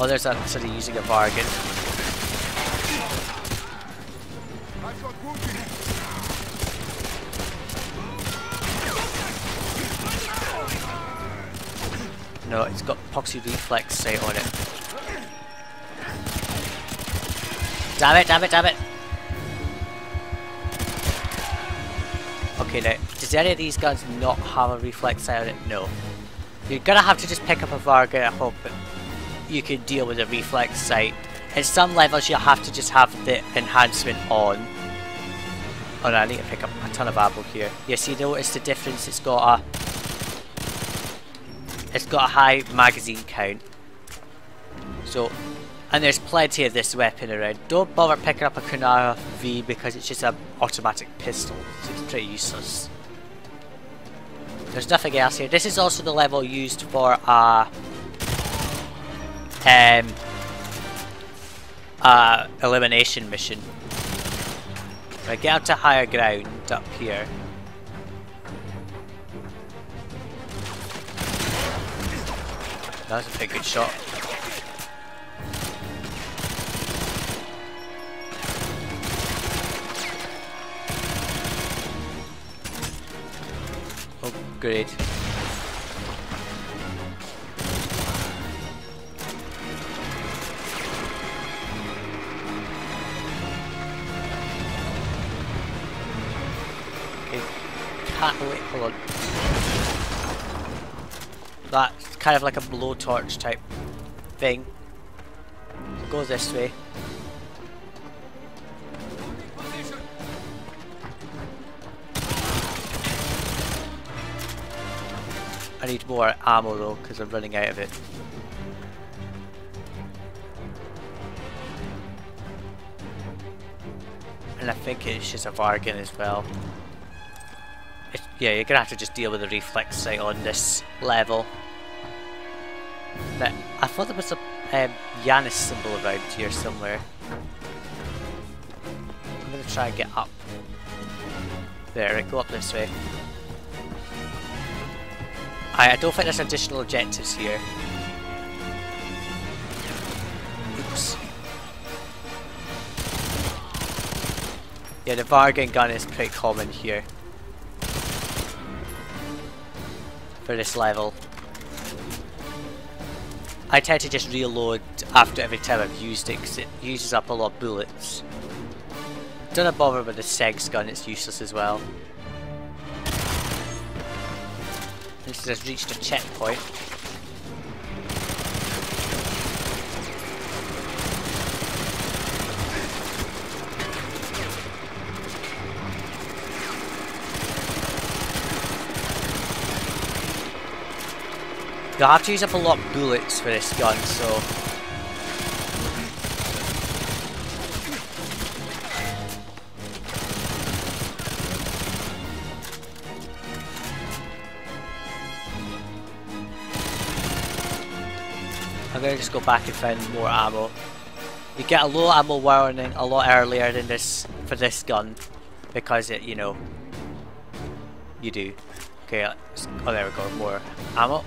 Oh, there's somebody using a Vargen. No, it's got Poxy Reflex sight on it. Damn it, damn it, damn it! Okay, now, does any of these guns not have a reflex sight on it? No. You're gonna have to just pick up a Varga and hope that you can deal with a reflex sight. In some levels you'll have to just have the enhancement on. Oh no, I need to pick up a ton of ammo here. Yeah, see, notice the difference? It's got a it's got a high magazine count. So, and there's plenty of this weapon around. Don't bother picking up a Kunara V because it's just an automatic pistol. So it's pretty useless. There's nothing else here. This is also the level used for a uh, elimination mission. Right, get up to higher ground up here. That was a pretty good shot. Oh, great. Can't wait, hold on. That's kind of like a blowtorch type thing. So go this way. I need more ammo though, because I'm running out of it. And I think it's just a Vargen as well. It, yeah, you're gonna have to just deal with the reflex sight on this level. But I thought there was a um, Janus symbol around here somewhere. I'm gonna try and get up. There, go up this way. I, I don't think there's additional objectives here. Oops. Yeah, the Vargen gun is pretty common here. For this level. I tend to just reload after every time I've used it because it uses up a lot of bullets. Don't bother with the Segs gun, it's useless as well. This has reached a checkpoint. You'll have to use up a lot of bullets for this gun, so... I'm gonna just go back and find more ammo. You get a low ammo warning a lot earlier than this for this gun because it, you know, you do. Okay, uh, oh there we go, more ammo.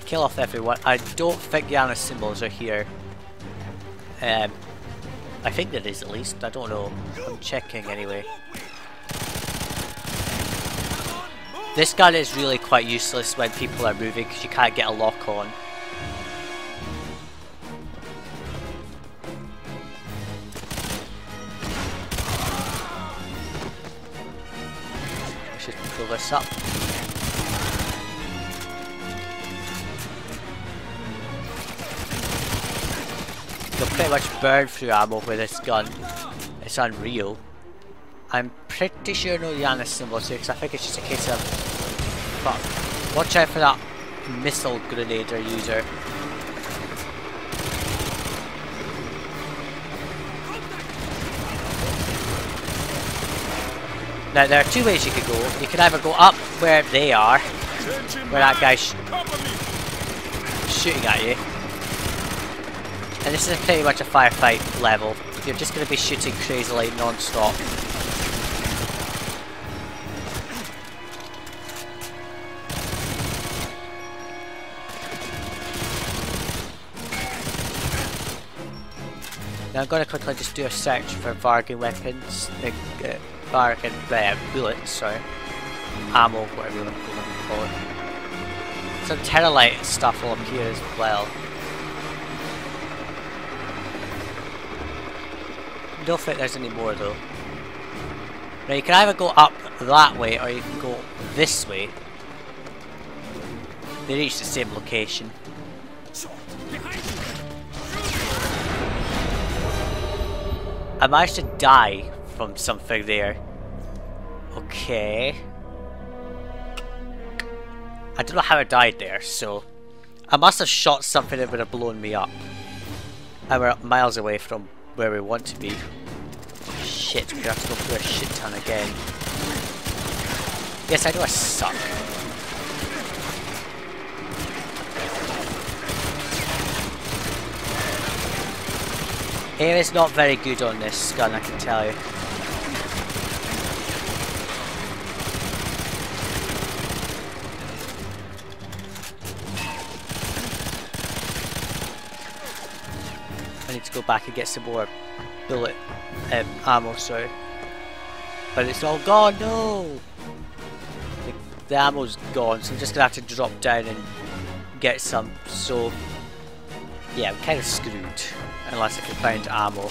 Kill off everyone. I don't think Janus symbols are here. Um, I think there is at least, I don't know. I'm checking anyway. This gun is really quite useless when people are moving because you can't get a lock on. I should pull this up. Pretty much burn through ammo with this gun. It's unreal. I'm pretty sure no Janus symbols here because I think it's just a case of... Fuck. Watch out for that missile grenadier user. Now there are two ways you could go. You can either go up where they are, where that guy's sh shooting at you. And this is pretty much a firefight level. you're just going to be shooting crazily non-stop. Now I'm going to quickly just do a search for Vargen weapons, the uh, Vargen uh, bullets, sorry, ammo, whatever you want to call it. Some Terralite stuff will appear as well. Don't think there's any more though. Now you can either go up that way or you can go this way. They reach the same location. I managed to die from something there. Okay. I don't know how I died there, so... I must have shot something that would have blown me up. And we're miles away from where we want to be. Shit, we have to go through a shit ton again. Yes, I know I suck. Aim is not very good on this gun, I can tell you. Need to go back and get some more bullet um, ammo, sorry. But it's all gone, no! The, the ammo's gone, so I'm just gonna have to drop down and get some, so... Yeah, I'm kind of screwed, unless I can find ammo.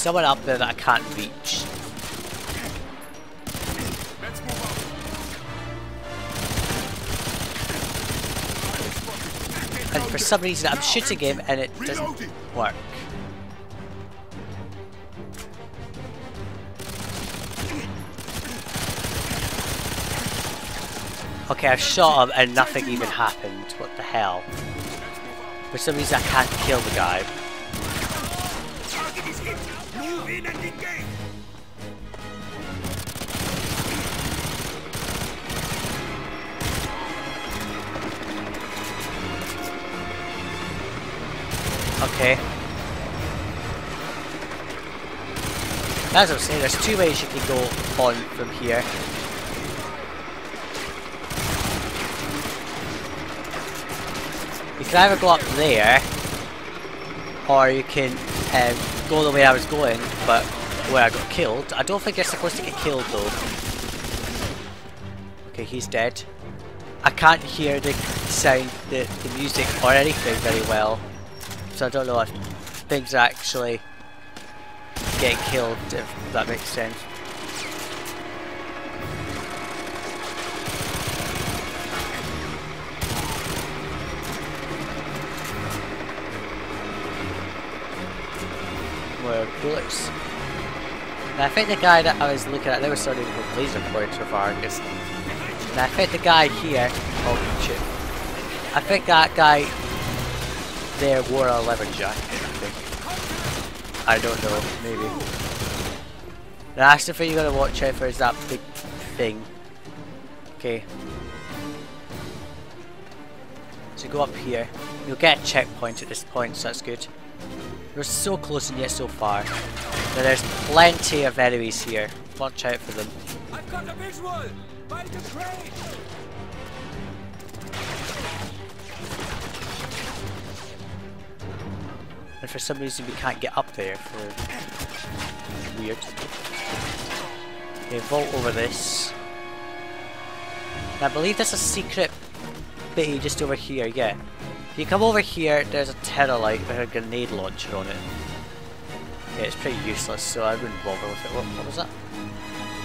Someone up there that I can't reach. And for some reason I'm shooting him and it doesn't work. Okay, I shot him and nothing even happened. What the hell? For some reason I can't kill the guy. Okay. As I was saying, there's two ways you can go on from here. You can either go up there, or you can um, go the way I was going, but where I got killed. I don't think you're supposed to get killed though. Okay, he's dead. I can't hear the sound, the, the music or anything very well. So I don't know if things are actually get killed, if that makes sense. Bullets. And I think the guy that I was looking at, they were starting to go laser pointer of Argus. And I think the guy here, oh shit. I think that guy there wore a leather jacket, I think. I don't know, maybe. The last thing you gotta watch out for is that big thing. Okay. So go up here. You'll get a checkpoint at this point, so that's good. We're so close and yet so far. Now there's plenty of enemies here. Watch out for them. I've got a visual! By the crane! And for some reason we can't get up there for weird. Okay, vault over this. And I believe there's a secret bit just over here, yeah. You come over here, there's a Terralite with a grenade launcher on it. Yeah, it's pretty useless, so I wouldn't bother with it. What, what was that?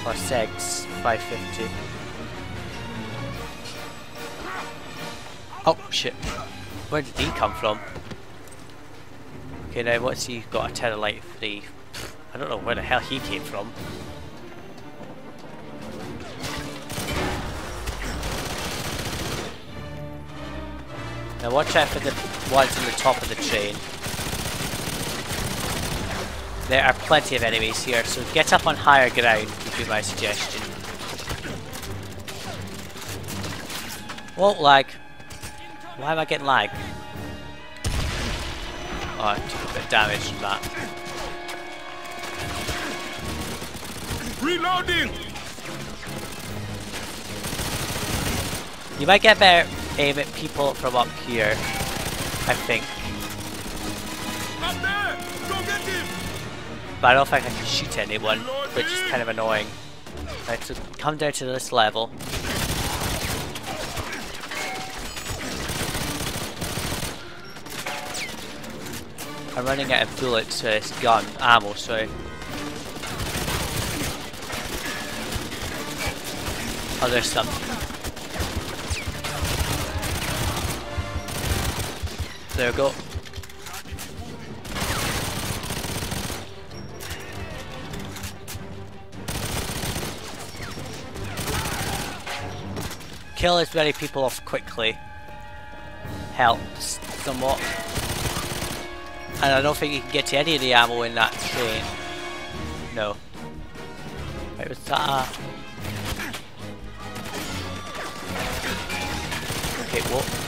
Or Segs 550. Oh, shit. Where did he come from? Okay, now what's he got a Terralite 3? I don't know where the hell he came from. Now watch out for the ones on the top of the train. There are plenty of enemies here, so get up on higher ground would be my suggestion. Won't lag. Why am I getting lag? Oh, I took a bit of damage from that. Reloading! You might get better aim at people from up here, I think. But I don't think I can shoot anyone, which is kind of annoying. Right, so come down to this level. I'm running out of bullets for this gun, ammo, sorry. Oh, there's some. There we go. Kill as many people off quickly helps somewhat. And I don't think you can get to any of the ammo in that train. No. Wait, was that a... Okay, what?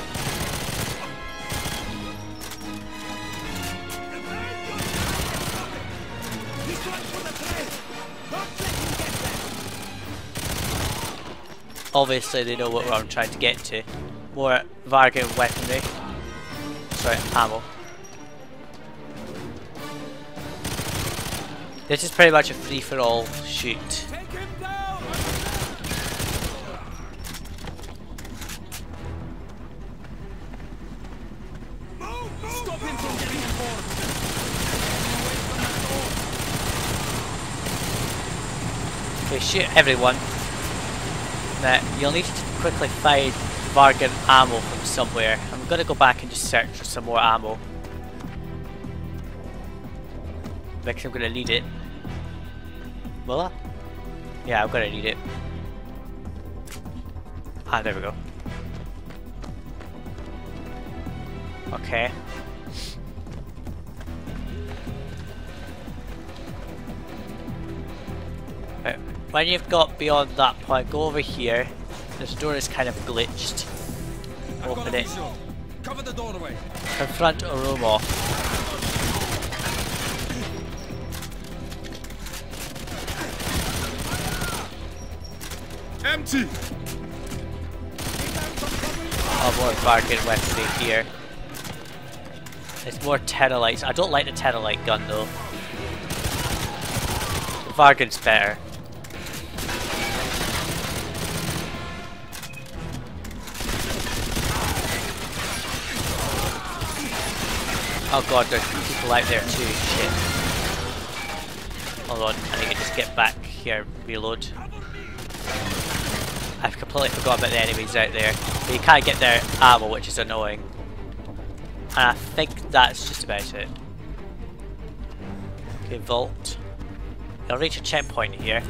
Obviously they know what I'm trying to get to. More Vargen weaponry. Sorry, ammo. This is pretty much a free-for-all shoot. Take him down! Now, you'll need to quickly find Vargen ammo from somewhere. I'm gonna go back and just search for some more ammo. Because I'm gonna need it. Will I? Yeah, I'm gonna need it. Ah, there we go. Okay. When you've got beyond that point, go over here. This door is kind of glitched. Open it. Cover the doorway. Confront Ourumov. Empty! Oh, more Vargen weaponry here. It's more Terralites. I don't like the Terralite gun though. The Vargen's better. Oh god, there's people out there too. Shit. Hold on, I need to just get back here, reload. I've completely forgot about the enemies out there. But you can't get their ammo, which is annoying. And I think that's just about it. Okay, vault. I'll reach a checkpoint here.